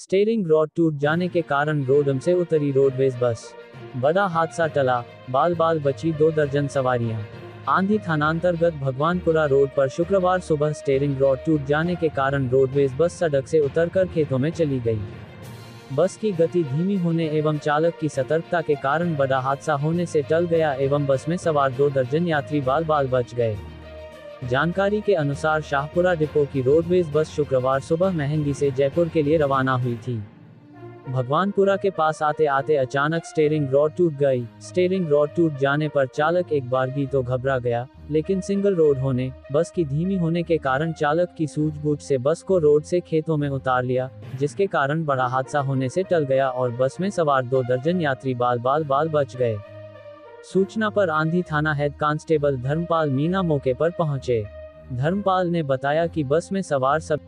Steering rod टूट जाने के कारण रोडम से उतरी रोडवेज़ बस। बड़ा हादसा टला बाल बाल बची दो दर्जन सवारियाँ। आंधी थानांतर्गत भगवानपुरा रोड पर शुक्रवार सुबह स्टेयरिंग रॉड टूट जाने के कारण रोडवेज़ बस सड़क से उतरकर खेतों में चली गई। बस की गति धीमी होने एवं चालक की सतर्कता के कारण बड़ा हादसा होने से टल गया एवं बस में सवार दो दर्जन यात्री बाल बाल बच गए। जानकारी के अनुसार शाहपुरा डिपो की रोडवेज़ बस शुक्रवार सुबह महँगी से जयपुर के लिए रवाना हुई थी। भगवानपुरा के पास आते आते अचानक स्टेयरिंग रॉड टूट गई। स्टेयरिंग रॉड टूट जाने पर चालक एक बार भी तो घबरा गया, लेकिन सिंगल रोड होने, बस की धीमी होने के कारण चालक की सूझबूझ से बस को रोड से खेतों में उतार लिया, जिसके कारण बड़ा हादसा होने से टल गया और बस में सवार दो दर्जन यात्री बाल बाल बाल बच गए। सूचना पर आंधी थाना हेड कांस्टेबल धर्मपाल मीना मौके पर पहुँचे। धर्मपाल ने बताया कि बस में सवार सब